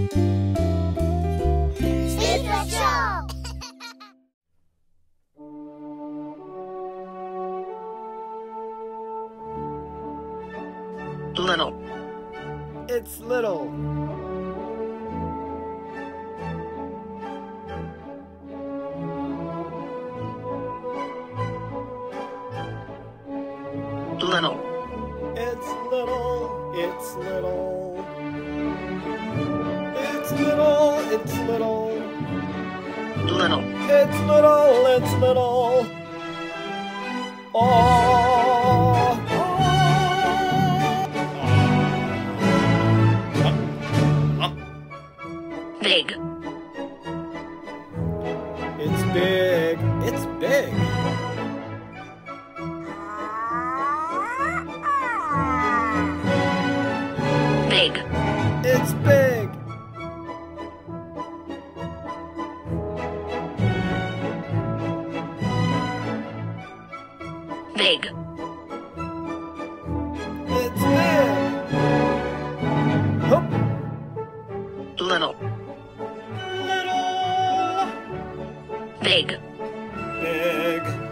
Secret Show! Little. It's little. Little. It's little. It's little. It's little. It's little. It's little. It's little. Oh. Big. It's big. It's big. Big. It's big. It's big. Hup. Little. Little. Big. Big.